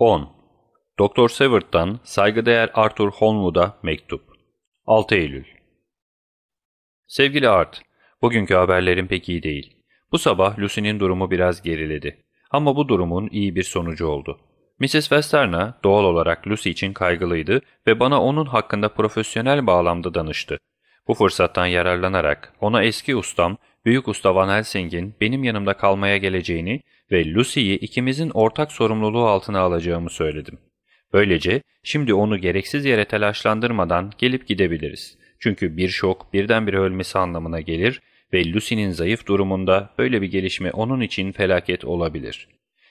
10. Doktor Seward'dan saygıdeğer Arthur Holmwood'a mektup. 6 Eylül Sevgili Art, bugünkü haberlerim pek iyi değil. Bu sabah Lucy'nin durumu biraz geriledi. Ama bu durumun iyi bir sonucu oldu. Mrs. Westerna doğal olarak Lucy için kaygılıydı ve bana onun hakkında profesyonel bağlamda danıştı. Bu fırsattan yararlanarak ona eski ustam, Büyük Usta Van Helsing'in benim yanımda kalmaya geleceğini ve Lucy'yi ikimizin ortak sorumluluğu altına alacağımı söyledim. Böylece şimdi onu gereksiz yere telaşlandırmadan gelip gidebiliriz. Çünkü bir şok birdenbire ölmesi anlamına gelir ve Lucy'nin zayıf durumunda böyle bir gelişme onun için felaket olabilir.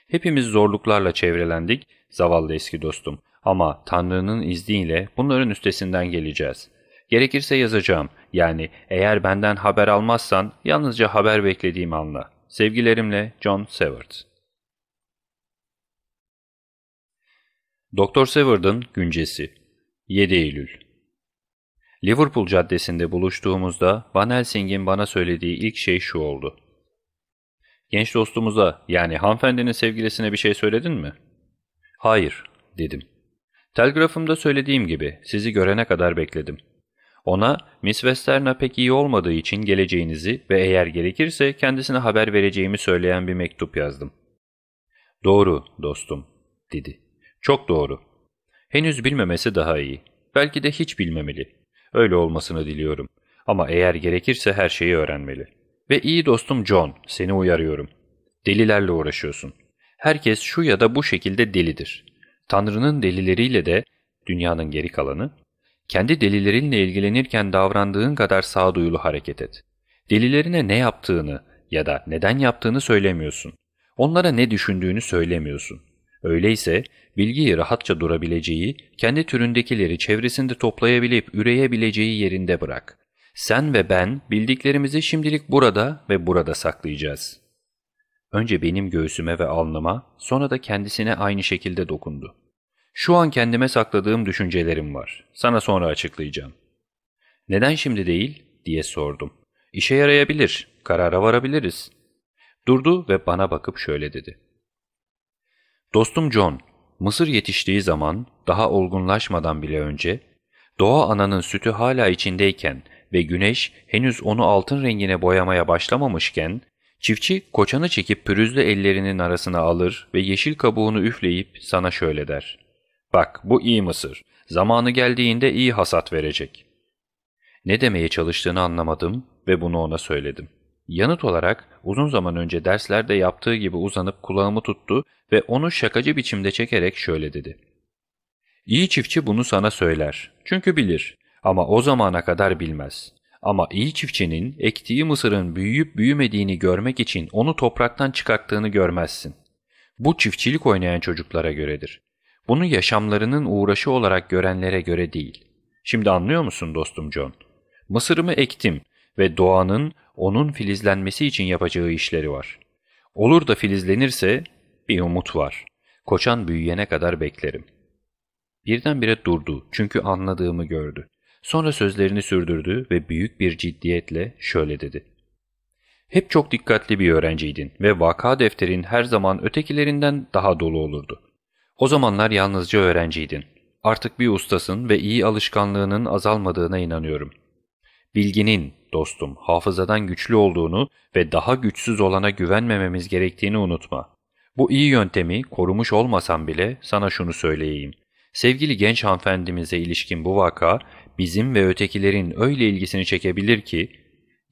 Hepimiz zorluklarla çevrelendik, zavallı eski dostum. Ama Tanrı'nın izniyle bunların üstesinden geleceğiz. Gerekirse yazacağım. Yani eğer benden haber almazsan yalnızca haber beklediğim anla. Sevgilerimle John Seward. Doktor Seward'ın güncesi 7 Eylül Liverpool caddesinde buluştuğumuzda Van Helsing'in bana söylediği ilk şey şu oldu. Genç dostumuza yani hanımefendinin sevgilisine bir şey söyledin mi? Hayır, dedim. Telgrafımda söylediğim gibi sizi görene kadar bekledim. Ona Miss Westerna pek iyi olmadığı için geleceğinizi ve eğer gerekirse kendisine haber vereceğimi söyleyen bir mektup yazdım. Doğru dostum, dedi. Çok doğru. Henüz bilmemesi daha iyi. Belki de hiç bilmemeli. Öyle olmasını diliyorum. Ama eğer gerekirse her şeyi öğrenmeli. Ve iyi dostum John, seni uyarıyorum. Delilerle uğraşıyorsun. Herkes şu ya da bu şekilde delidir. Tanrı'nın delileriyle de, dünyanın geri kalanı, kendi delilerinle ilgilenirken davrandığın kadar sağduyulu hareket et. Delilerine ne yaptığını ya da neden yaptığını söylemiyorsun. Onlara ne düşündüğünü söylemiyorsun. Öyleyse bilgiyi rahatça durabileceği, kendi türündekileri çevresinde toplayabilip üreyebileceği yerinde bırak. Sen ve ben bildiklerimizi şimdilik burada ve burada saklayacağız. Önce benim göğsüme ve alnıma, sonra da kendisine aynı şekilde dokundu. Şu an kendime sakladığım düşüncelerim var. Sana sonra açıklayacağım. Neden şimdi değil diye sordum. İşe yarayabilir, karara varabiliriz. Durdu ve bana bakıp şöyle dedi. Dostum John, Mısır yetiştiği zaman, daha olgunlaşmadan bile önce, doğa ananın sütü hala içindeyken ve güneş henüz onu altın rengine boyamaya başlamamışken, çiftçi koçanı çekip pürüzlü ellerinin arasına alır ve yeşil kabuğunu üfleyip sana şöyle der. Bak bu iyi mısır, zamanı geldiğinde iyi hasat verecek. Ne demeye çalıştığını anlamadım ve bunu ona söyledim. Yanıt olarak uzun zaman önce derslerde yaptığı gibi uzanıp kulağımı tuttu ve onu şakacı biçimde çekerek şöyle dedi. İyi çiftçi bunu sana söyler. Çünkü bilir. Ama o zamana kadar bilmez. Ama iyi çiftçinin ektiği mısırın büyüyüp büyümediğini görmek için onu topraktan çıkarttığını görmezsin. Bu çiftçilik oynayan çocuklara göredir. Bunu yaşamlarının uğraşı olarak görenlere göre değil. Şimdi anlıyor musun dostum John? Mısırımı ektim ve doğanın onun filizlenmesi için yapacağı işleri var. Olur da filizlenirse bir umut var. Koçan büyüyene kadar beklerim. Birdenbire durdu çünkü anladığımı gördü. Sonra sözlerini sürdürdü ve büyük bir ciddiyetle şöyle dedi. Hep çok dikkatli bir öğrenciydin ve vaka defterin her zaman ötekilerinden daha dolu olurdu. O zamanlar yalnızca öğrenciydin. Artık bir ustasın ve iyi alışkanlığının azalmadığına inanıyorum. Bilginin, dostum, hafızadan güçlü olduğunu ve daha güçsüz olana güvenmememiz gerektiğini unutma. Bu iyi yöntemi korumuş olmasam bile sana şunu söyleyeyim. Sevgili genç hanımefendimize ilişkin bu vaka bizim ve ötekilerin öyle ilgisini çekebilir ki,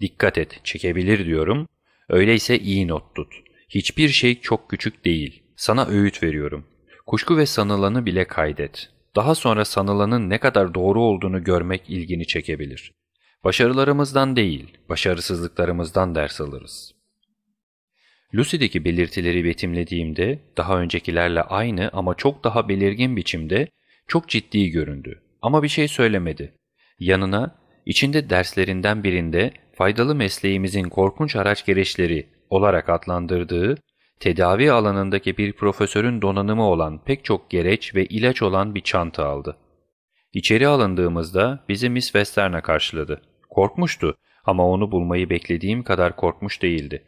dikkat et çekebilir diyorum, öyleyse iyi not tut. Hiçbir şey çok küçük değil. Sana öğüt veriyorum. Kuşku ve sanılanı bile kaydet. Daha sonra sanılanın ne kadar doğru olduğunu görmek ilgini çekebilir. Başarılarımızdan değil, başarısızlıklarımızdan ders alırız. Lucy'deki belirtileri betimlediğimde daha öncekilerle aynı ama çok daha belirgin biçimde çok ciddi göründü. Ama bir şey söylemedi. Yanına içinde derslerinden birinde faydalı mesleğimizin korkunç araç gereçleri olarak adlandırdığı tedavi alanındaki bir profesörün donanımı olan pek çok gereç ve ilaç olan bir çanta aldı. İçeri alındığımızda bizi Miss Westerna karşıladı. Korkmuştu ama onu bulmayı beklediğim kadar korkmuş değildi.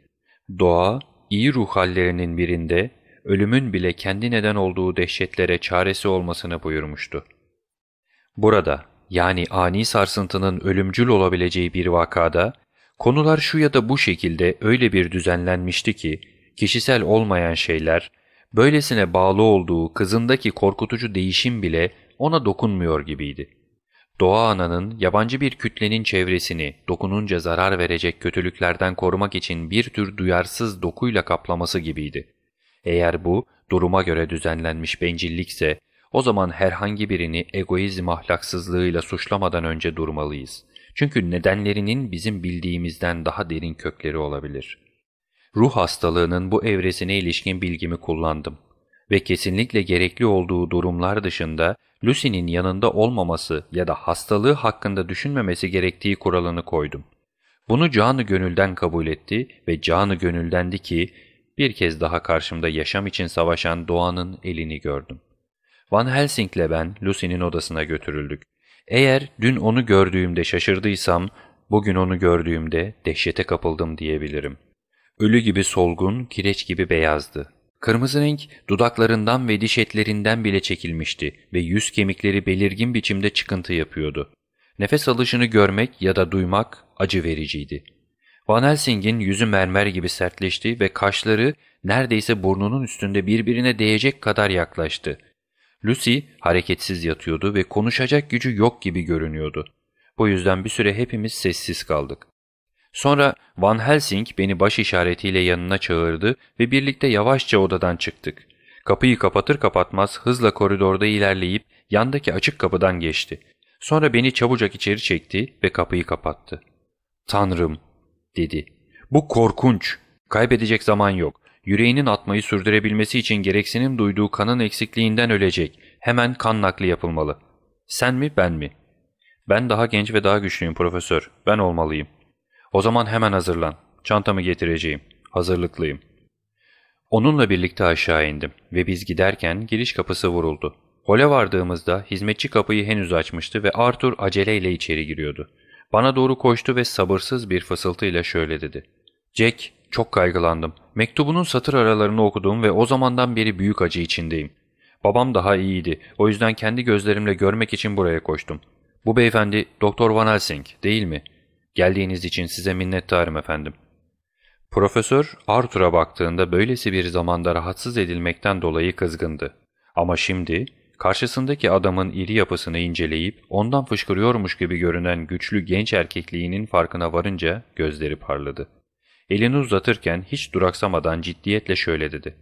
Doğa, iyi ruh hallerinin birinde ölümün bile kendi neden olduğu dehşetlere çaresi olmasını buyurmuştu. Burada, yani ani sarsıntının ölümcül olabileceği bir vakada, konular şu ya da bu şekilde öyle bir düzenlenmişti ki, kişisel olmayan şeyler, böylesine bağlı olduğu kızındaki korkutucu değişim bile ona dokunmuyor gibiydi. Doğa ananın yabancı bir kütlenin çevresini dokununca zarar verecek kötülüklerden korumak için bir tür duyarsız dokuyla kaplaması gibiydi. Eğer bu duruma göre düzenlenmiş bencillikse o zaman herhangi birini egoizm ahlaksızlığıyla suçlamadan önce durmalıyız. Çünkü nedenlerinin bizim bildiğimizden daha derin kökleri olabilir. Ruh hastalığının bu evresine ilişkin bilgimi kullandım ve kesinlikle gerekli olduğu durumlar dışında Lucy'nin yanında olmaması ya da hastalığı hakkında düşünmemesi gerektiği kuralını koydum. Bunu canı gönülden kabul etti ve canı gönüldendi ki bir kez daha karşımda yaşam için savaşan doğanın elini gördüm. Van Helsing'le ben Lucy'nin odasına götürüldük. Eğer dün onu gördüğümde şaşırdıysam, bugün onu gördüğümde dehşete kapıldım diyebilirim. Ölü gibi solgun, kireç gibi beyazdı. Kırmızı renk dudaklarından ve diş etlerinden bile çekilmişti ve yüz kemikleri belirgin biçimde çıkıntı yapıyordu. Nefes alışını görmek ya da duymak acı vericiydi. Van Helsing'in yüzü mermer gibi sertleşti ve kaşları neredeyse burnunun üstünde birbirine değecek kadar yaklaştı. Lucy hareketsiz yatıyordu ve konuşacak gücü yok gibi görünüyordu. Bu yüzden bir süre hepimiz sessiz kaldık. Sonra Van Helsing beni baş işaretiyle yanına çağırdı ve birlikte yavaşça odadan çıktık. Kapıyı kapatır kapatmaz hızla koridorda ilerleyip yandaki açık kapıdan geçti. Sonra beni çabucak içeri çekti ve kapıyı kapattı. ''Tanrım'' dedi. ''Bu korkunç. Kaybedecek zaman yok. Yüreğinin atmayı sürdürebilmesi için gereksinim duyduğu kanın eksikliğinden ölecek. Hemen kan nakli yapılmalı. Sen mi ben mi? Ben daha genç ve daha güçlüyüm profesör. Ben olmalıyım. O zaman hemen hazırlan. Çantamı getireceğim. Hazırlıklıyım. Onunla birlikte aşağı indim ve biz giderken giriş kapısı vuruldu. Hole vardığımızda hizmetçi kapıyı henüz açmıştı ve Arthur aceleyle içeri giriyordu. Bana doğru koştu ve sabırsız bir fısıltıyla şöyle dedi. Jack, çok kaygılandım. Mektubunun satır aralarını okudum ve o zamandan beri büyük acı içindeyim. Babam daha iyiydi. O yüzden kendi gözlerimle görmek için buraya koştum. Bu beyefendi Doktor Van Helsing değil mi? Geldiğiniz için size minnettarım efendim. Profesör Arthur'a baktığında böylesi bir zamanda rahatsız edilmekten dolayı kızgındı. Ama şimdi karşısındaki adamın iri yapısını inceleyip ondan fışkırıyormuş gibi görünen güçlü genç erkekliğinin farkına varınca gözleri parladı. Elini uzatırken hiç duraksamadan ciddiyetle şöyle dedi.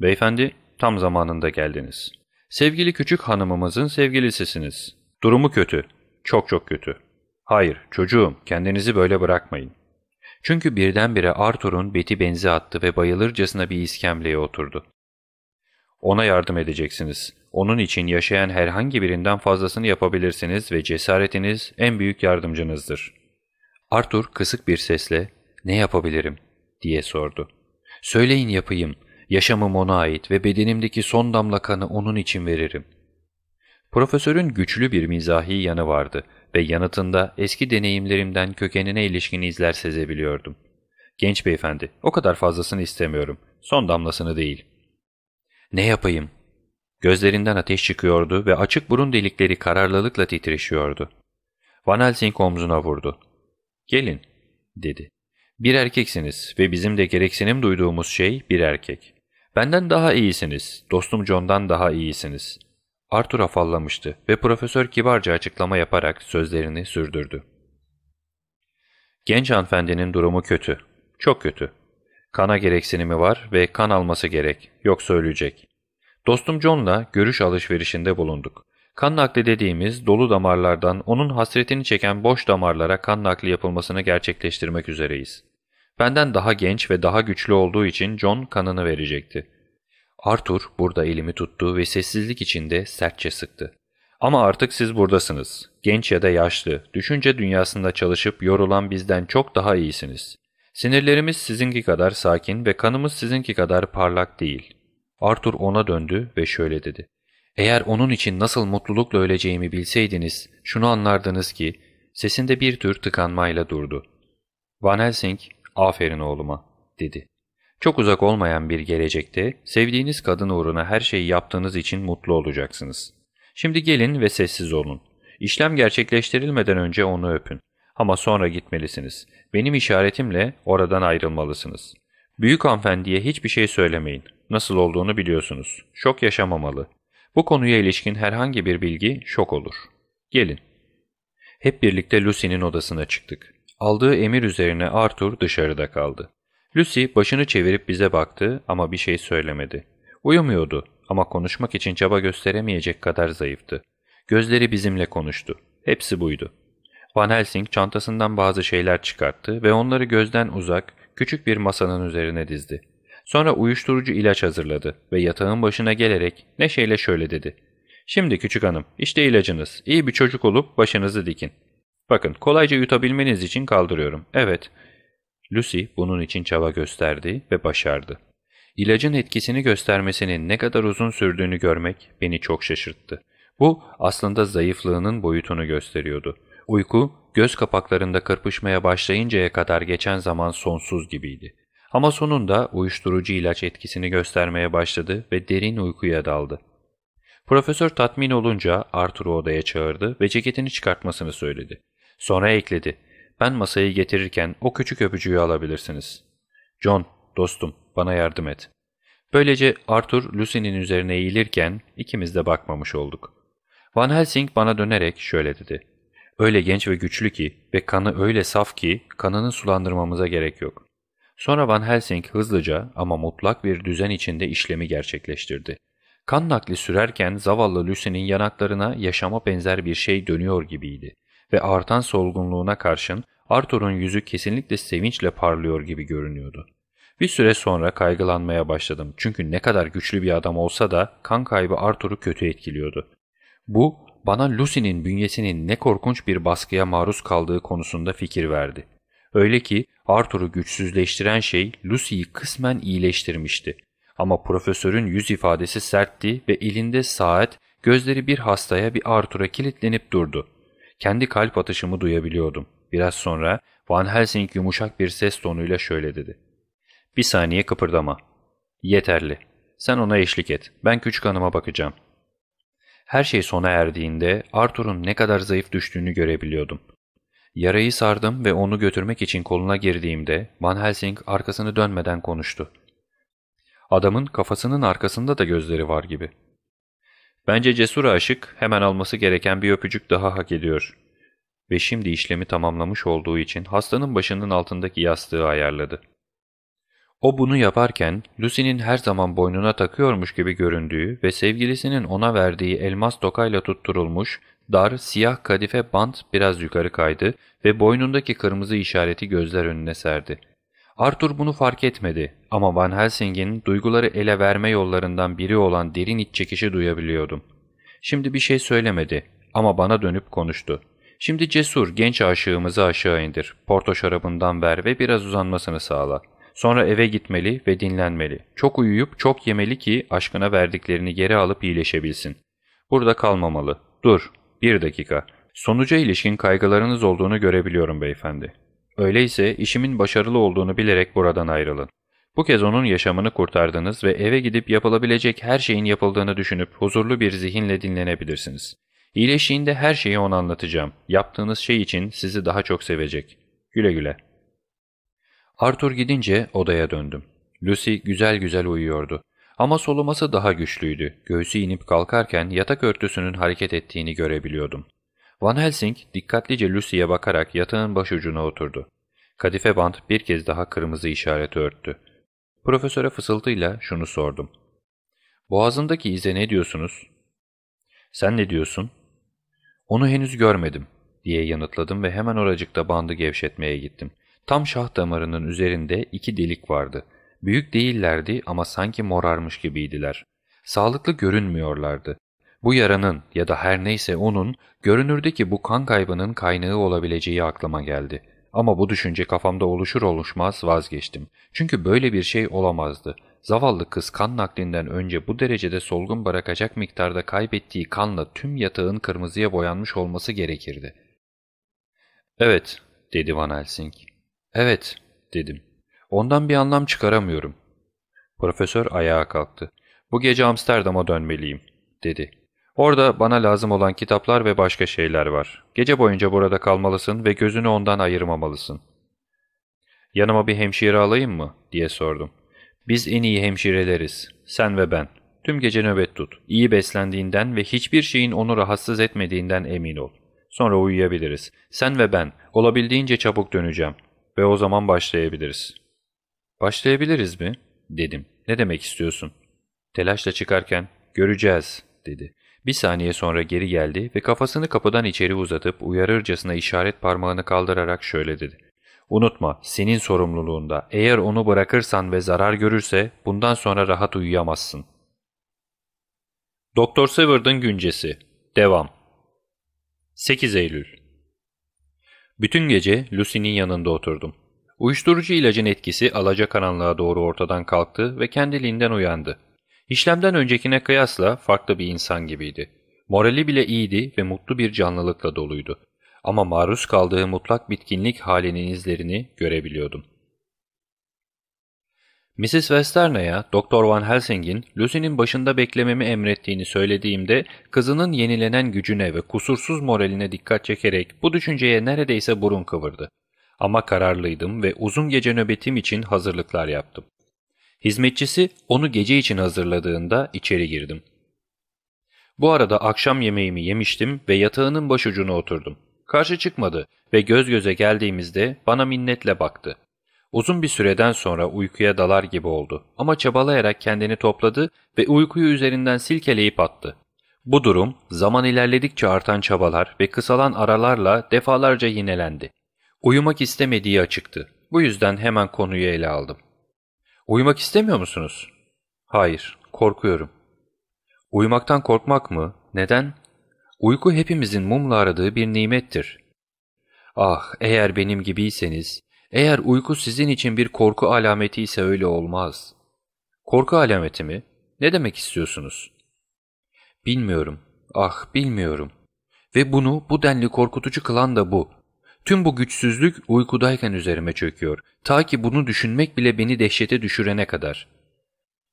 Beyefendi, tam zamanında geldiniz. Sevgili küçük hanımımızın sevgilisisiniz. Durumu kötü, çok çok kötü. Hayır, çocuğum, kendinizi böyle bırakmayın. Çünkü birdenbire Arthur'un beti benzi attı ve bayılırcasına bir iskemleye oturdu. Ona yardım edeceksiniz. Onun için yaşayan herhangi birinden fazlasını yapabilirsiniz ve cesaretiniz en büyük yardımcınızdır. Arthur kısık bir sesle ''Ne yapabilirim?'' diye sordu. ''Söyleyin yapayım. Yaşamım ona ait ve bedenimdeki son damla kanı onun için veririm.'' Profesörün güçlü bir mizahi yanı vardı ve yanıtında eski deneyimlerimden kökenine ilişkin izler sezebiliyordum. Genç beyefendi, o kadar fazlasını istemiyorum. Son damlasını değil. Ne yapayım? Gözlerinden ateş çıkıyordu ve açık burun delikleri kararlılıkla titreşiyordu. Van Helsing omzuna vurdu. Gelin, dedi. Bir erkeksiniz ve bizim de gereksinim duyduğumuz şey bir erkek. Benden daha iyisiniz, dostum John'dan daha iyisiniz. Arthur afallamıştı ve profesör kibarca açıklama yaparak sözlerini sürdürdü. Genç hanımefendinin durumu kötü, çok kötü. Kana gereksinimi var ve kan alması gerek, yoksa ölecek. Dostum John'la görüş alışverişinde bulunduk. Kan nakli dediğimiz dolu damarlardan onun hasretini çeken boş damarlara kan nakli yapılmasını gerçekleştirmek üzereyiz. Benden daha genç ve daha güçlü olduğu için John kanını verecekti. Arthur burada elimi tuttu ve sessizlik içinde sertçe sıktı. Ama artık siz buradasınız. Genç ya da yaşlı, düşünce dünyasında çalışıp yorulan bizden çok daha iyisiniz. Sinirlerimiz sizinki kadar sakin ve kanımız sizinki kadar parlak değil. Arthur ona döndü ve şöyle dedi. Eğer onun için nasıl mutlulukla öleceğimi bilseydiniz, şunu anlardınız ki, sesinde bir tür tıkanmayla durdu. Van Helsing, aferin oğluma, dedi. Çok uzak olmayan bir gelecekte sevdiğiniz kadın uğruna her şeyi yaptığınız için mutlu olacaksınız. Şimdi gelin ve sessiz olun. İşlem gerçekleştirilmeden önce onu öpün. Ama sonra gitmelisiniz. Benim işaretimle oradan ayrılmalısınız. Büyük hanımefendiye hiçbir şey söylemeyin. Nasıl olduğunu biliyorsunuz. Şok yaşamamalı. Bu konuya ilişkin herhangi bir bilgi şok olur. Gelin. Hep birlikte Lucy'nin odasına çıktık. Aldığı emir üzerine Arthur dışarıda kaldı. Lucy başını çevirip bize baktı ama bir şey söylemedi. Uyumuyordu ama konuşmak için çaba gösteremeyecek kadar zayıftı. Gözleri bizimle konuştu. Hepsi buydu. Van Helsing çantasından bazı şeyler çıkarttı ve onları gözden uzak, küçük bir masanın üzerine dizdi. Sonra uyuşturucu ilaç hazırladı ve yatağın başına gelerek neşeyle şöyle dedi. ''Şimdi küçük hanım, işte ilacınız. İyi bir çocuk olup başınızı dikin. Bakın, kolayca yutabilmeniz için kaldırıyorum. Evet.'' Lucy bunun için çaba gösterdi ve başardı. İlacın etkisini göstermesinin ne kadar uzun sürdüğünü görmek beni çok şaşırttı. Bu aslında zayıflığının boyutunu gösteriyordu. Uyku, göz kapaklarında kırpışmaya başlayıncaya kadar geçen zaman sonsuz gibiydi. Ama sonunda uyuşturucu ilaç etkisini göstermeye başladı ve derin uykuya daldı. Profesör tatmin olunca Arthur'u odaya çağırdı ve ceketini çıkartmasını söyledi. Sonra ekledi. Ben masayı getirirken o küçük öpücüğü alabilirsiniz. John, dostum, bana yardım et. Böylece Arthur Lucy'nin üzerine eğilirken ikimiz de bakmamış olduk. Van Helsing bana dönerek şöyle dedi. Öyle genç ve güçlü ki ve kanı öyle saf ki kanını sulandırmamıza gerek yok. Sonra Van Helsing hızlıca ama mutlak bir düzen içinde işlemi gerçekleştirdi. Kan nakli sürerken zavallı Lucy'nin yanaklarına yaşama benzer bir şey dönüyor gibiydi ve artan solgunluğuna karşın Arthur'un yüzü kesinlikle sevinçle parlıyor gibi görünüyordu. Bir süre sonra kaygılanmaya başladım çünkü ne kadar güçlü bir adam olsa da kan kaybı Arthur'u kötü etkiliyordu. Bu bana Lucy'nin bünyesinin ne korkunç bir baskıya maruz kaldığı konusunda fikir verdi. Öyle ki Arthur'u güçsüzleştiren şey Lucy'yi kısmen iyileştirmişti. Ama profesörün yüz ifadesi sertti ve elinde saat, gözleri bir hastaya bir Arthur'a kilitlenip durdu. Kendi kalp atışımı duyabiliyordum. Biraz sonra Van Helsing yumuşak bir ses tonuyla şöyle dedi. Bir saniye kıpırdama. Yeterli. Sen ona eşlik et. Ben küçük hanıma bakacağım. Her şey sona erdiğinde Arthur'un ne kadar zayıf düştüğünü görebiliyordum. Yarayı sardım ve onu götürmek için koluna girdiğimde Van Helsing arkasını dönmeden konuştu. Adamın kafasının arkasında da gözleri var gibi. Bence cesur aşık hemen alması gereken bir öpücük daha hak ediyor. Ve şimdi işlemi tamamlamış olduğu için hastanın başının altındaki yastığı ayarladı. O bunu yaparken Lucy'nin her zaman boynuna takıyormuş gibi göründüğü ve sevgilisinin ona verdiği elmas tokayla tutturulmuş dar siyah kadife bant biraz yukarı kaydı ve boynundaki kırmızı işareti gözler önüne serdi. Arthur bunu fark etmedi ama Van Helsing'in duyguları ele verme yollarından biri olan derin iç çekişi duyabiliyordum. Şimdi bir şey söylemedi ama bana dönüp konuştu. Şimdi cesur genç aşığımızı aşağı indir, porto şarabından ver ve biraz uzanmasını sağla. Sonra eve gitmeli ve dinlenmeli. Çok uyuyup çok yemeli ki aşkına verdiklerini geri alıp iyileşebilsin. Burada kalmamalı. Dur, bir dakika. Sonuca ilişkin kaygılarınız olduğunu görebiliyorum beyefendi. Öyleyse işimin başarılı olduğunu bilerek buradan ayrılın. Bu kez onun yaşamını kurtardınız ve eve gidip yapılabilecek her şeyin yapıldığını düşünüp huzurlu bir zihinle dinlenebilirsiniz. İyileştiğinde her şeyi ona anlatacağım. Yaptığınız şey için sizi daha çok sevecek. Güle güle. Arthur gidince odaya döndüm. Lucy güzel güzel uyuyordu. Ama soluması daha güçlüydü. Göğsü inip kalkarken yatak örtüsünün hareket ettiğini görebiliyordum. Van Helsing dikkatlice Lucy'ye bakarak yatağın başucuna oturdu. Kadife bant bir kez daha kırmızı işareti örttü. Profesöre fısıltıyla şunu sordum. Boğazındaki ize ne diyorsunuz? Sen ne diyorsun? Onu henüz görmedim diye yanıtladım ve hemen oracıkta bandı gevşetmeye gittim. Tam şah damarının üzerinde iki delik vardı. Büyük değillerdi ama sanki morarmış gibiydiler. Sağlıklı görünmüyorlardı. Bu yaranın ya da her neyse onun, görünürdeki bu kan kaybının kaynağı olabileceği aklıma geldi. Ama bu düşünce kafamda oluşur oluşmaz vazgeçtim. Çünkü böyle bir şey olamazdı. Zavallı kız kan naklinden önce bu derecede solgun bırakacak miktarda kaybettiği kanla tüm yatağın kırmızıya boyanmış olması gerekirdi. ''Evet'' dedi Van Helsing. ''Evet'' dedim. ''Ondan bir anlam çıkaramıyorum. Profesör ayağa kalktı. Bu gece Amsterdam'a dönmeliyim, dedi. Orada bana lazım olan kitaplar ve başka şeyler var. Gece boyunca burada kalmalısın ve gözünü ondan ayırmamalısın. Yanıma bir hemşire alayım mı? diye sordum. Biz en iyi hemşireleriz, sen ve ben. Tüm gece nöbet tut. İyi beslendiğinden ve hiçbir şeyin onu rahatsız etmediğinden emin ol. Sonra uyuyabiliriz. Sen ve ben olabildiğince çabuk döneceğim. Ve o zaman başlayabiliriz. Başlayabiliriz mi? dedim. Ne demek istiyorsun? Telaşla çıkarken göreceğiz dedi. Bir saniye sonra geri geldi ve kafasını kapıdan içeri uzatıp uyarırcasına işaret parmağını kaldırarak şöyle dedi. Unutma, senin sorumluluğunda. Eğer onu bırakırsan ve zarar görürse bundan sonra rahat uyuyamazsın. Doktor Seward'ın güncesi. Devam. 8 Eylül Bütün gece Lucy'nin yanında oturdum. Uyuşturucu ilacın etkisi alacakaranlığa doğru ortadan kalktı ve kendiliğinden uyandı. İşlemden öncekine kıyasla farklı bir insan gibiydi. Morali bile iyiydi ve mutlu bir canlılıkla doluydu. Ama maruz kaldığı mutlak bitkinlik halinin izlerini görebiliyordum. Mrs. Westerna'ya Dr. Van Helsing'in Lucy'nin başında beklememi emrettiğini söylediğimde kızının yenilenen gücüne ve kusursuz moraline dikkat çekerek bu düşünceye neredeyse burun kıvırdı. Ama kararlıydım ve uzun gece nöbetim için hazırlıklar yaptım. Hizmetçisi onu gece için hazırladığında içeri girdim. Bu arada akşam yemeğimi yemiştim ve yatağının başucuna oturdum. Karşı çıkmadı ve göz göze geldiğimizde bana minnetle baktı. Uzun bir süreden sonra uykuya dalar gibi oldu ama çabalayarak kendini topladı ve uykuyu üzerinden silkeleyip attı. Bu durum zaman ilerledikçe artan çabalar ve kısalan aralarla defalarca yinelendi. Uyumak istemediği açıktı. Bu yüzden hemen konuyu ele aldım. Uyumak istemiyor musunuz? Hayır, korkuyorum. Uyumaktan korkmak mı? Neden? Uyku hepimizin mumla aradığı bir nimettir. Ah, eğer benim gibiyseniz, eğer uyku sizin için bir korku alameti ise öyle olmaz. Korku alameti mi? Ne demek istiyorsunuz? Bilmiyorum. Ah, bilmiyorum. Ve bunu bu denli korkutucu kılan da bu. Tüm bu güçsüzlük uykudayken üzerime çöküyor. Ta ki bunu düşünmek bile beni dehşete düşürene kadar.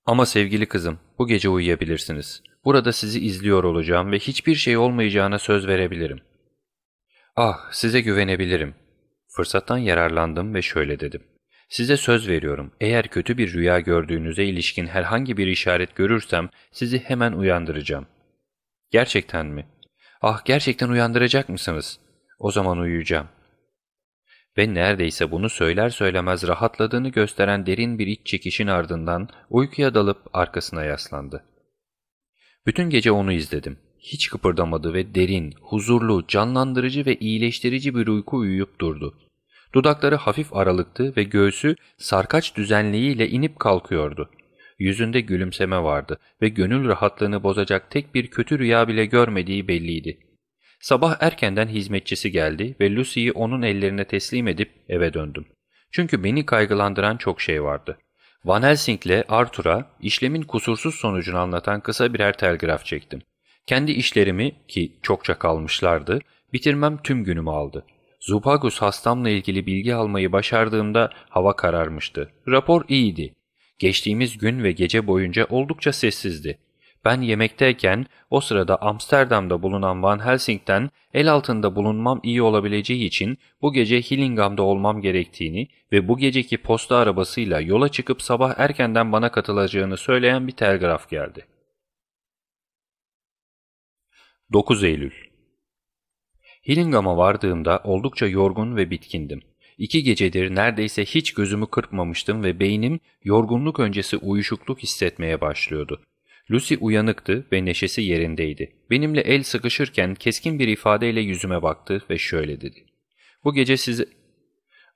Ama sevgili kızım, bu gece uyuyabilirsiniz. Burada sizi izliyor olacağım ve hiçbir şey olmayacağına söz verebilirim. Ah, size güvenebilirim. Fırsattan yararlandım ve şöyle dedim. Size söz veriyorum, eğer kötü bir rüya gördüğünüze ilişkin herhangi bir işaret görürsem sizi hemen uyandıracağım. Gerçekten mi? Ah, gerçekten uyandıracak mısınız? O zaman uyuyacağım. Ve neredeyse bunu söyler söylemez rahatladığını gösteren derin bir iç çekişin ardından uykuya dalıp arkasına yaslandı. Bütün gece onu izledim. Hiç kıpırdamadı ve derin, huzurlu, canlandırıcı ve iyileştirici bir uyku uyuyup durdu. Dudakları hafif aralıktı ve göğsü sarkaç düzenliğiyle inip kalkıyordu. Yüzünde gülümseme vardı ve gönül rahatlığını bozacak tek bir kötü rüya bile görmediği belliydi. Sabah erkenden hizmetçisi geldi ve Lucy'yi onun ellerine teslim edip eve döndüm. Çünkü beni kaygılandıran çok şey vardı. Van Helsing ile Arthur'a işlemin kusursuz sonucunu anlatan kısa birer telgraf çektim. Kendi işlerimi, ki çokça kalmışlardı, bitirmem tüm günümü aldı. Zupagus hastamla ilgili bilgi almayı başardığımda hava kararmıştı. Rapor iyiydi. Geçtiğimiz gün ve gece boyunca oldukça sessizdi. Ben yemekteyken o sırada Amsterdam'da bulunan Van Helsing'den el altında bulunmam iyi olabileceği için bu gece Hillingham'da olmam gerektiğini ve bu geceki posta arabasıyla yola çıkıp sabah erkenden bana katılacağını söyleyen bir telgraf geldi. 9 Eylül Hillingham'a vardığımda oldukça yorgun ve bitkindim. İki gecedir neredeyse hiç gözümü kırpmamıştım ve beynim yorgunluk öncesi uyuşukluk hissetmeye başlıyordu. Lucy uyanıktı ve neşesi yerindeydi. Benimle el sıkışırken keskin bir ifadeyle yüzüme baktı ve şöyle dedi. Bu gece size...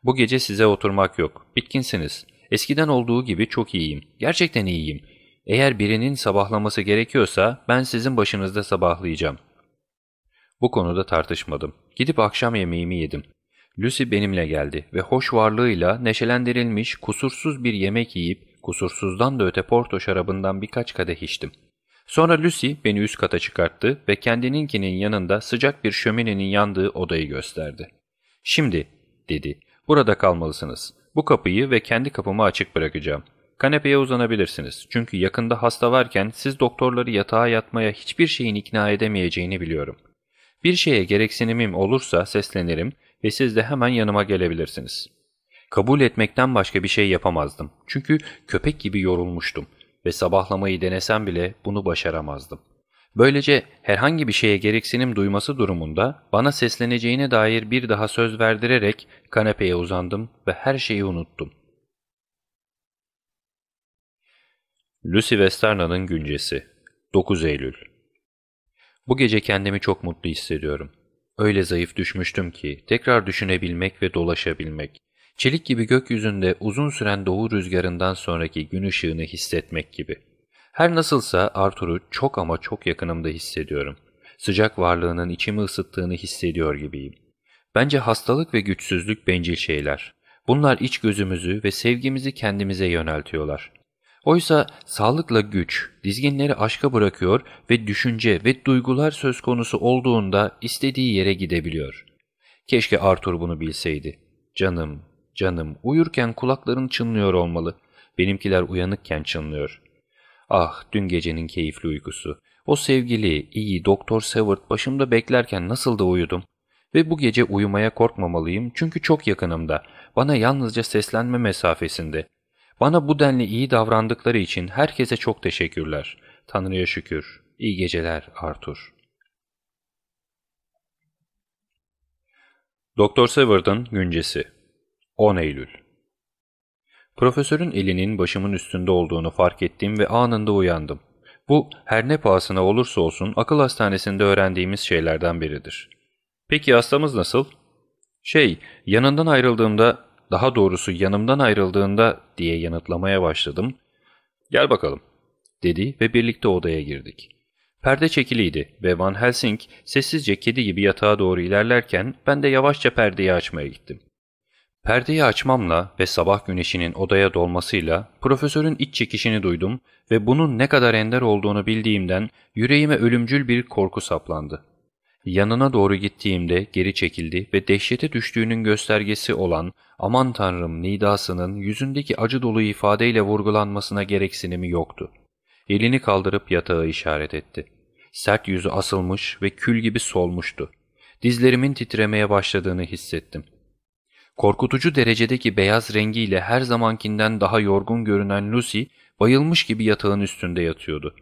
Bu gece size oturmak yok. Bitkinsiniz. Eskiden olduğu gibi çok iyiyim. Gerçekten iyiyim. Eğer birinin sabahlaması gerekiyorsa ben sizin başınızda sabahlayacağım. Bu konuda tartışmadım. Gidip akşam yemeğimi yedim. Lucy benimle geldi ve hoş varlığıyla neşelendirilmiş, kusursuz bir yemek yiyip kusursuzdan da öte porto şarabından birkaç kadeh içtim. Sonra Lucy beni üst kata çıkarttı ve kendininkinin yanında sıcak bir şöminenin yandığı odayı gösterdi. ''Şimdi'' dedi, ''burada kalmalısınız. Bu kapıyı ve kendi kapımı açık bırakacağım. Kanepeye uzanabilirsiniz. Çünkü yakında hasta varken siz doktorları yatağa yatmaya hiçbir şeyin ikna edemeyeceğini biliyorum. Bir şeye gereksinimim olursa seslenirim ve siz de hemen yanıma gelebilirsiniz. Kabul etmekten başka bir şey yapamazdım. Çünkü köpek gibi yorulmuştum ve sabahlamayı denesem bile bunu başaramazdım. Böylece herhangi bir şeye gereksinim duyması durumunda bana sesleneceğine dair bir daha söz verdirerek kanepeye uzandım ve her şeyi unuttum. Lucy Westerna'nın Güncesi 9 Eylül Bu gece kendimi çok mutlu hissediyorum. Öyle zayıf düşmüştüm ki tekrar düşünebilmek ve dolaşabilmek, çelik gibi gökyüzünde uzun süren doğu rüzgarından sonraki gün ışığını hissetmek gibi. Her nasılsa Arthur'u çok ama çok yakınımda hissediyorum. Sıcak varlığının içimi ısıttığını hissediyor gibiyim. Bence hastalık ve güçsüzlük bencil şeyler. Bunlar iç gözümüzü ve sevgimizi kendimize yöneltiyorlar. Oysa sağlıkla güç, dizginleri aşka bırakıyor ve düşünce ve duygular söz konusu olduğunda istediği yere gidebiliyor. Keşke Arthur bunu bilseydi. Canım, canım, uyurken kulakların çınlıyor olmalı. Benimkiler uyanıkken çınlıyor. Ah, dün gecenin keyifli uykusu. O sevgili, iyi Doktor Seward başımda beklerken nasıl da uyudum. Ve bu gece uyumaya korkmamalıyım çünkü çok yakınımda. Bana yalnızca seslenme mesafesinde. Bana bu denli iyi davrandıkları için herkese çok teşekkürler. Tanrı'ya şükür. İyi geceler Arthur. Doktor Seward'ın Güncesi 10 Eylül Profesörün elinin başımın üstünde olduğunu fark ettim ve anında uyandım. Bu her ne pahasına olursa olsun akıl hastanesinde öğrendiğimiz şeylerden biridir. Peki hastamız nasıl? Şey, yanından ayrıldığımda daha doğrusu yanımdan ayrıldığında diye yanıtlamaya başladım. Gel bakalım dedi ve birlikte odaya girdik. Perde çekiliydi ve Van Helsing sessizce kedi gibi yatağa doğru ilerlerken ben de yavaşça perdeyi açmaya gittim. Perdeyi açmamla ve sabah güneşinin odaya dolmasıyla profesörün iç çekişini duydum ve bunun ne kadar ender olduğunu bildiğimden yüreğime ölümcül bir korku saplandı. Yanına doğru gittiğimde geri çekildi ve dehşete düştüğünün göstergesi olan aman tanrım nidasının yüzündeki acı dolu ifadeyle vurgulanmasına gereksinimi yoktu. Elini kaldırıp yatağı işaret etti. Sert yüzü asılmış ve kül gibi solmuştu. Dizlerimin titremeye başladığını hissettim. Korkutucu derecedeki beyaz rengiyle her zamankinden daha yorgun görünen Lucy, bayılmış gibi yatağın üstünde yatıyordu.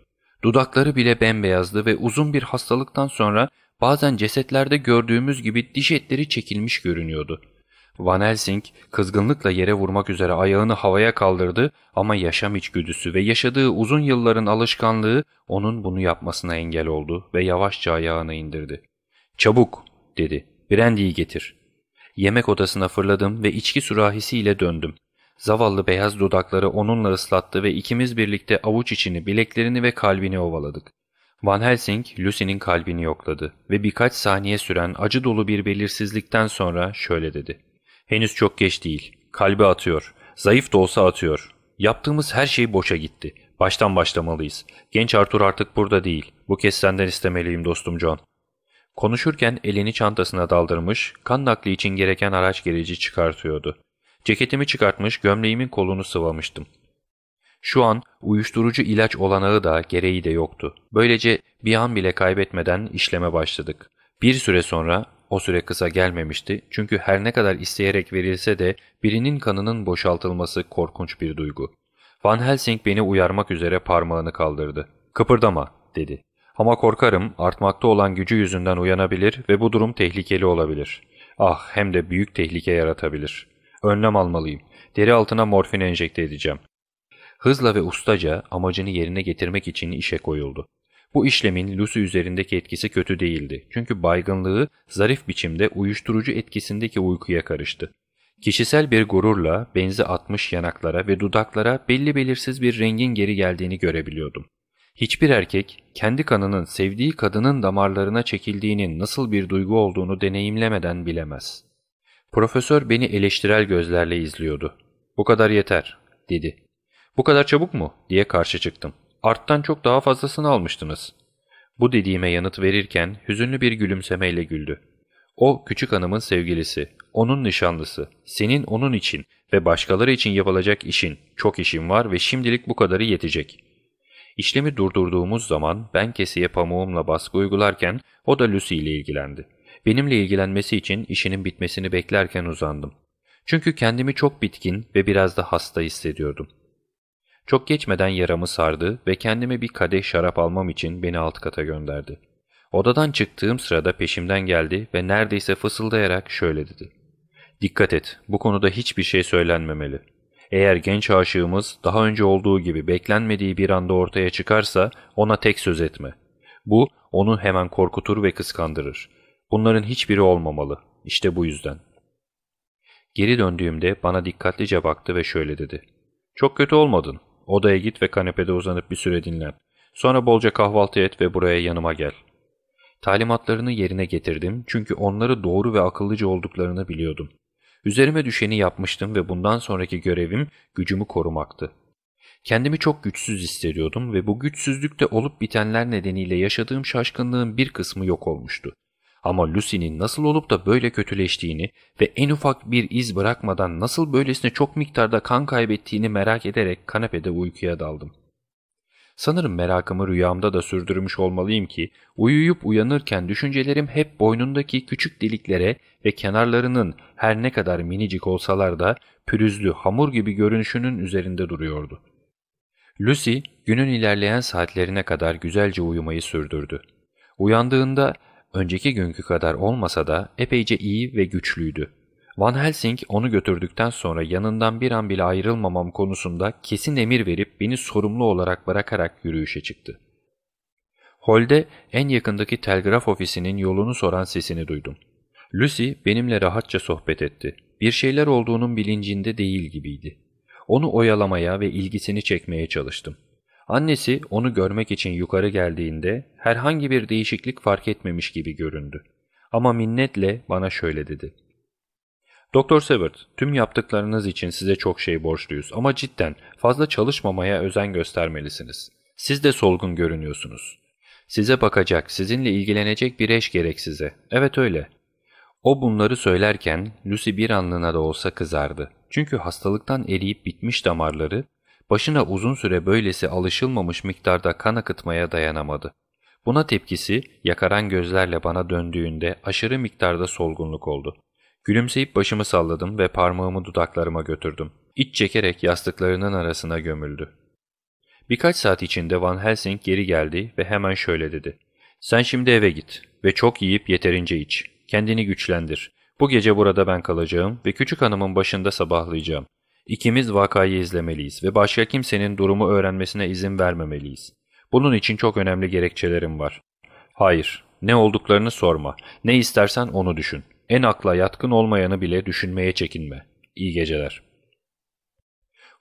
Dudakları bile bembeyazdı ve uzun bir hastalıktan sonra bazen cesetlerde gördüğümüz gibi diş etleri çekilmiş görünüyordu. Van Helsing kızgınlıkla yere vurmak üzere ayağını havaya kaldırdı ama yaşam içgüdüsü ve yaşadığı uzun yılların alışkanlığı onun bunu yapmasına engel oldu ve yavaşça ayağını indirdi. ''Çabuk!'' dedi. ''Brandy'yi getir.'' Yemek odasına fırladım ve içki sürahisiyle döndüm. Zavallı beyaz dudakları onunla ıslattı ve ikimiz birlikte avuç içini, bileklerini ve kalbini ovaladık. Van Helsing, Lucy'nin kalbini yokladı ve birkaç saniye süren acı dolu bir belirsizlikten sonra şöyle dedi. Henüz çok geç değil. Kalbi atıyor. Zayıf da olsa atıyor. Yaptığımız her şey boşa gitti. Baştan başlamalıyız. Genç Arthur artık burada değil. Bu kez senden istemeliyim dostum John. Konuşurken elini çantasına daldırmış, kan nakli için gereken araç gereci çıkartıyordu. Ceketimi çıkartmış, gömleğimin kolunu sıvamıştım. Şu an uyuşturucu ilaç olanağı da gereği de yoktu. Böylece bir an bile kaybetmeden işleme başladık. Bir süre sonra, o süre kısa gelmemişti çünkü her ne kadar isteyerek verilse de birinin kanının boşaltılması korkunç bir duygu. Van Helsing beni uyarmak üzere parmağını kaldırdı. ''Kıpırdama'' dedi. Ama korkarım artmakta olan gücü yüzünden uyanabilir ve bu durum tehlikeli olabilir. Ah hem de büyük tehlike yaratabilir. Önlem almalıyım. Deri altına morfin enjekte edeceğim. Hızla ve ustaca amacını yerine getirmek için işe koyuldu. Bu işlemin Lucy üzerindeki etkisi kötü değildi. Çünkü baygınlığı zarif biçimde uyuşturucu etkisindeki uykuya karıştı. Kişisel bir gururla benzi atmış yanaklara ve dudaklara belli belirsiz bir rengin geri geldiğini görebiliyordum. Hiçbir erkek kendi kanının sevdiği kadının damarlarına çekildiğinin nasıl bir duygu olduğunu deneyimlemeden bilemez. Profesör beni eleştirel gözlerle izliyordu. Bu kadar yeter, dedi. Bu kadar çabuk mu? diye karşı çıktım. Arttan çok daha fazlasını almıştınız. Bu dediğime yanıt verirken hüzünlü bir gülümsemeyle güldü. O küçük hanımın sevgilisi. onun nişanlısı, senin onun için ve başkaları için yapılacak işin, çok işim var ve şimdilik bu kadarı yetecek. İşlemi durdurduğumuz zaman ben keseye pamuğumla baskı uygularken o da Lucy ile ilgilendi. Benimle ilgilenmesi için işinin bitmesini beklerken uzandım. Çünkü kendimi çok bitkin ve biraz da hasta hissediyordum. Çok geçmeden yaramı sardı ve kendime bir kadeh şarap almam için beni alt kata gönderdi. Odadan çıktığım sırada peşimden geldi ve neredeyse fısıldayarak şöyle dedi. Dikkat et, bu konuda hiçbir şey söylenmemeli. Eğer genç aşığımız daha önce olduğu gibi beklenmediği bir anda ortaya çıkarsa ona tek söz etme. Bu onu hemen korkutur ve kıskandırır. Bunların hiçbiri olmamalı. İşte bu yüzden. Geri döndüğümde bana dikkatlice baktı ve şöyle dedi. Çok kötü olmadın. Odaya git ve kanepede uzanıp bir süre dinlen. Sonra bolca kahvaltı et ve buraya yanıma gel. Talimatlarını yerine getirdim çünkü onları doğru ve akıllıca olduklarını biliyordum. Üzerime düşeni yapmıştım ve bundan sonraki görevim gücümü korumaktı. Kendimi çok güçsüz hissediyordum ve bu güçsüzlükte olup bitenler nedeniyle yaşadığım şaşkınlığın bir kısmı yok olmuştu. Ama Lucy'nin nasıl olup da böyle kötüleştiğini ve en ufak bir iz bırakmadan nasıl böylesine çok miktarda kan kaybettiğini merak ederek kanepede uykuya daldım. Sanırım merakımı rüyamda da sürdürmüş olmalıyım ki uyuyup uyanırken düşüncelerim hep boynundaki küçük deliklere ve kenarlarının her ne kadar minicik olsalar da pürüzlü hamur gibi görünüşünün üzerinde duruyordu. Lucy günün ilerleyen saatlerine kadar güzelce uyumayı sürdürdü. Uyandığında önceki günkü kadar olmasa da epeyce iyi ve güçlüydü. Van Helsing onu götürdükten sonra yanından bir an bile ayrılmamam konusunda kesin emir verip beni sorumlu olarak bırakarak yürüyüşe çıktı. Holde en yakındaki telgraf ofisinin yolunu soran sesini duydum. Lucy benimle rahatça sohbet etti. Bir şeyler olduğunun bilincinde değil gibiydi. Onu oyalamaya ve ilgisini çekmeye çalıştım. Annesi onu görmek için yukarı geldiğinde herhangi bir değişiklik fark etmemiş gibi göründü. Ama minnetle bana şöyle dedi. Doktor Severt, tüm yaptıklarınız için size çok şey borçluyuz ama cidden fazla çalışmamaya özen göstermelisiniz. Siz de solgun görünüyorsunuz. Size bakacak, sizinle ilgilenecek bir eş gerek size. Evet öyle. O bunları söylerken Lucy bir anlığına da olsa kızardı. Çünkü hastalıktan eriyip bitmiş damarları başına uzun süre böylesi alışılmamış miktarda kan akıtmaya dayanamadı. Buna tepkisi yakaran gözlerle bana döndüğünde aşırı miktarda solgunluk oldu. Gülümseyip başımı salladım ve parmağımı dudaklarıma götürdüm. İç çekerek yastıklarının arasına gömüldü. Birkaç saat içinde Van Helsing geri geldi ve hemen şöyle dedi. Sen şimdi eve git ve çok yiyip yeterince iç. Kendini güçlendir. Bu gece burada ben kalacağım ve küçük hanımın başında sabahlayacağım. İkimiz vakayı izlemeliyiz ve başka kimsenin durumu öğrenmesine izin vermemeliyiz. Bunun için çok önemli gerekçelerim var. Hayır, ne olduklarını sorma. Ne istersen onu düşün. En akla yatkın olmayanı bile düşünmeye çekinme. İyi geceler.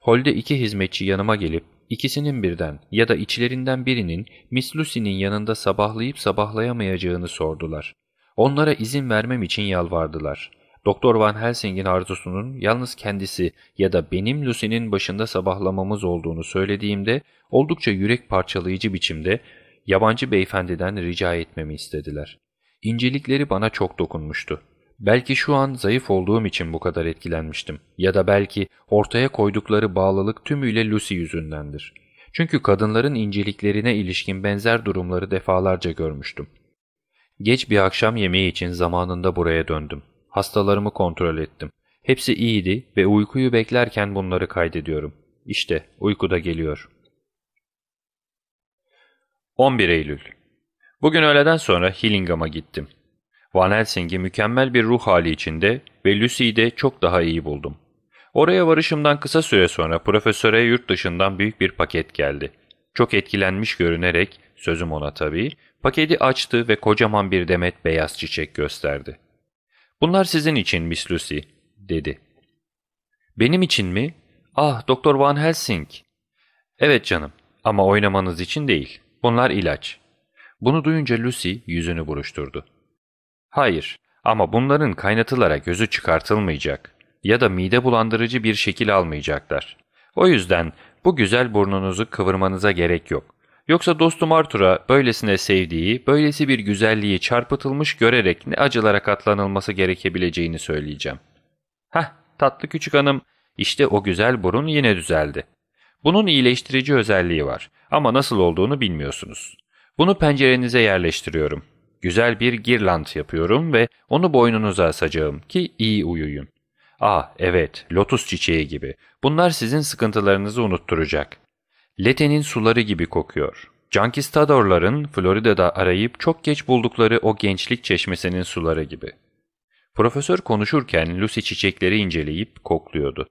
Holde iki hizmetçi yanıma gelip ikisinin birden ya da içlerinden birinin Miss Lucy'nin yanında sabahlayıp sabahlayamayacağını sordular. Onlara izin vermem için yalvardılar. Doktor Van Helsing'in arzusunun yalnız kendisi ya da benim Lucy'nin başında sabahlamamız olduğunu söylediğimde oldukça yürek parçalayıcı biçimde yabancı beyefendiden rica etmemi istediler. İncelikleri bana çok dokunmuştu. Belki şu an zayıf olduğum için bu kadar etkilenmiştim. Ya da belki ortaya koydukları bağlılık tümüyle Lucy yüzündendir. Çünkü kadınların inceliklerine ilişkin benzer durumları defalarca görmüştüm. Geç bir akşam yemeği için zamanında buraya döndüm. Hastalarımı kontrol ettim. Hepsi iyiydi ve uykuyu beklerken bunları kaydediyorum. İşte uyku da geliyor. 11 Eylül Bugün öğleden sonra Hillingham'a gittim. Van Helsing'i mükemmel bir ruh hali içinde ve Lucy'yi de çok daha iyi buldum. Oraya varışımdan kısa süre sonra profesöre yurt dışından büyük bir paket geldi. Çok etkilenmiş görünerek, sözüm ona tabii, paketi açtı ve kocaman bir demet beyaz çiçek gösterdi. ''Bunlar sizin için Miss Lucy.'' dedi. ''Benim için mi? Ah, Doktor Van Helsing.'' ''Evet canım ama oynamanız için değil. Bunlar ilaç.'' Bunu duyunca Lucy yüzünü buruşturdu. Hayır ama bunların kaynatılara gözü çıkartılmayacak ya da mide bulandırıcı bir şekil almayacaklar. O yüzden bu güzel burnunuzu kıvırmanıza gerek yok. Yoksa dostum Arthur'a böylesine sevdiği, böylesi bir güzelliği çarpıtılmış görerek ne acılara katlanılması gerekebileceğini söyleyeceğim. Heh, tatlı küçük hanım, işte o güzel burun yine düzeldi. Bunun iyileştirici özelliği var ama nasıl olduğunu bilmiyorsunuz. Bunu pencerenize yerleştiriyorum. Güzel bir girland yapıyorum ve onu boynunuza asacağım ki iyi uyuyun. Ah evet, lotus çiçeği gibi. Bunlar sizin sıkıntılarınızı unutturacak. Lete'nin suları gibi kokuyor. Conquistadorların Florida'da arayıp çok geç buldukları o gençlik çeşmesinin suları gibi. Profesör konuşurken Lucy çiçekleri inceleyip kokluyordu.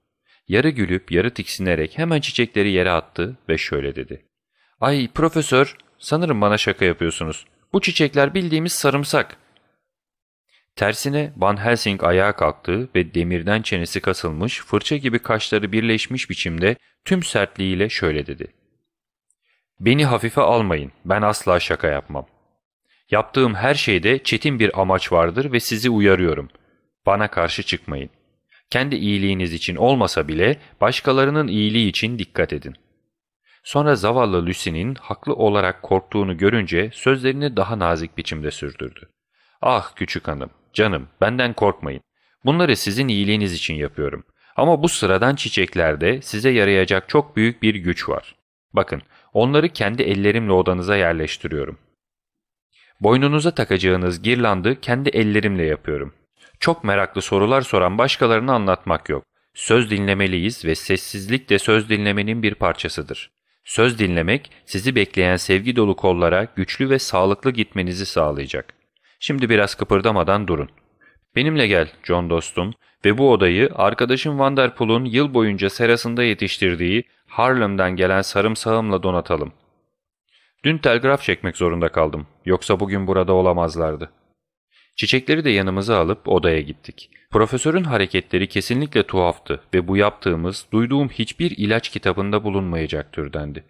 Yarı gülüp yarı tiksinerek hemen çiçekleri yere attı ve şöyle dedi. ''Ay profesör, sanırım bana şaka yapıyorsunuz. Bu çiçekler bildiğimiz sarımsak.'' Tersine Van Helsing ayağa kalktı ve demirden çenesi kasılmış, fırça gibi kaşları birleşmiş biçimde tüm sertliğiyle şöyle dedi. ''Beni hafife almayın, ben asla şaka yapmam. Yaptığım her şeyde çetin bir amaç vardır ve sizi uyarıyorum. Bana karşı çıkmayın. Kendi iyiliğiniz için olmasa bile başkalarının iyiliği için dikkat edin. Sonra zavallı Lucy'nin haklı olarak korktuğunu görünce sözlerini daha nazik biçimde sürdürdü. Ah küçük hanım, canım benden korkmayın. Bunları sizin iyiliğiniz için yapıyorum. Ama bu sıradan çiçeklerde size yarayacak çok büyük bir güç var. Bakın, onları kendi ellerimle odanıza yerleştiriyorum. Boynunuza takacağınız girlandı kendi ellerimle yapıyorum. Çok meraklı sorular soran başkalarını anlatmak yok. Söz dinlemeliyiz ve sessizlik de söz dinlemenin bir parçasıdır. Söz dinlemek sizi bekleyen sevgi dolu kollara güçlü ve sağlıklı gitmenizi sağlayacak. Şimdi biraz kıpırdamadan durun. Benimle gel John dostum ve bu odayı arkadaşım Vanderpool'un yıl boyunca serasında yetiştirdiği Harlem'den gelen sarımsağımla donatalım. Dün telgraf çekmek zorunda kaldım. Yoksa bugün burada olamazlardı. Çiçekleri de yanımıza alıp odaya gittik. Profesörün hareketleri kesinlikle tuhaftı ve bu yaptığımız duyduğum hiçbir ilaç kitabında bulunmayacak türdendi.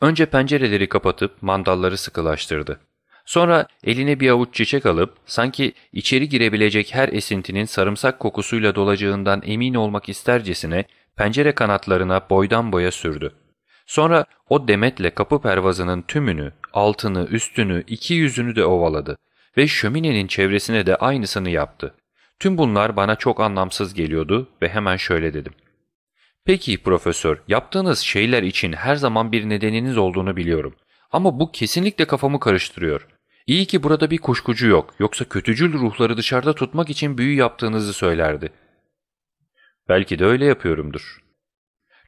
Önce pencereleri kapatıp mandalları sıkılaştırdı. Sonra eline bir avuç çiçek alıp sanki içeri girebilecek her esintinin sarımsak kokusuyla dolacağından emin olmak istercesine pencere kanatlarına boydan boya sürdü. Sonra o demetle kapı pervazının tümünü, altını, üstünü, iki yüzünü de ovaladı ve şöminenin çevresine de aynısını yaptı. Tüm bunlar bana çok anlamsız geliyordu ve hemen şöyle dedim. Peki profesör, yaptığınız şeyler için her zaman bir nedeniniz olduğunu biliyorum. Ama bu kesinlikle kafamı karıştırıyor. İyi ki burada bir kuşkucu yok, yoksa kötücül ruhları dışarıda tutmak için büyü yaptığınızı söylerdi. Belki de öyle yapıyorumdur.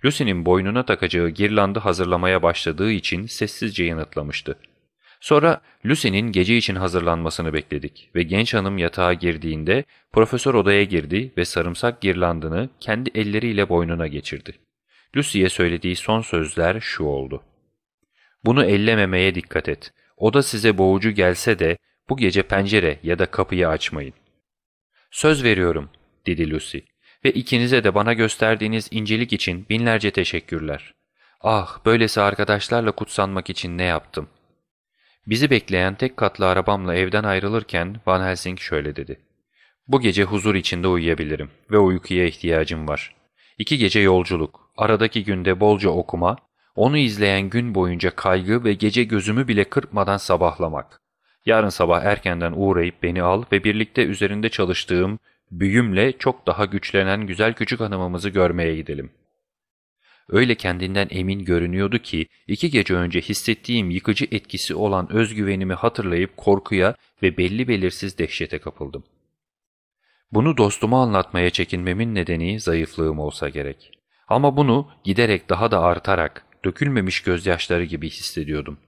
Lucy'nin boynuna takacağı girlandı hazırlamaya başladığı için sessizce yanıtlamıştı. Sonra Lucy'nin gece için hazırlanmasını bekledik ve genç hanım yatağa girdiğinde profesör odaya girdi ve sarımsak girlandını kendi elleriyle boynuna geçirdi. Lucy'ye söylediği son sözler şu oldu. Bunu ellememeye dikkat et. O da size boğucu gelse de bu gece pencere ya da kapıyı açmayın. Söz veriyorum, dedi Lucy. Ve ikinize de bana gösterdiğiniz incelik için binlerce teşekkürler. Ah, böylesi arkadaşlarla kutsanmak için ne yaptım? Bizi bekleyen tek katlı arabamla evden ayrılırken Van Helsing şöyle dedi. Bu gece huzur içinde uyuyabilirim ve uykuya ihtiyacım var. İki gece yolculuk, aradaki günde bolca okuma, onu izleyen gün boyunca kaygı ve gece gözümü bile kırpmadan sabahlamak. Yarın sabah erkenden uğrayıp beni al ve birlikte üzerinde çalıştığım büyümle çok daha güçlenen güzel küçük hanımımızı görmeye gidelim. Öyle kendinden emin görünüyordu ki iki gece önce hissettiğim yıkıcı etkisi olan özgüvenimi hatırlayıp korkuya ve belli belirsiz dehşete kapıldım. Bunu dostuma anlatmaya çekinmemin nedeni zayıflığım olsa gerek. Ama bunu giderek daha da artarak dökülmemiş gözyaşları gibi hissediyordum.